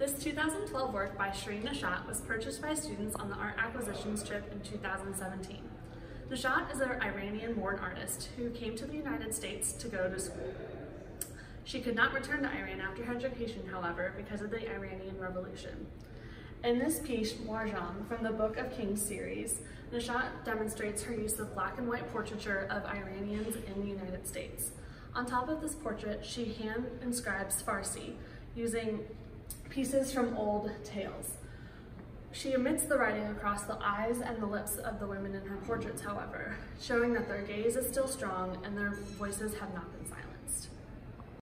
This 2012 work by Shirin Neshat was purchased by students on the art acquisitions trip in 2017. Neshat is an Iranian-born artist who came to the United States to go to school. She could not return to Iran after her education, however, because of the Iranian Revolution. In this piece, Marjan, from the Book of Kings series, Neshat demonstrates her use of black and white portraiture of Iranians in the United States. On top of this portrait, she hand inscribes Farsi, using pieces from old tales. She omits the writing across the eyes and the lips of the women in her portraits, however, showing that their gaze is still strong and their voices have not been silenced.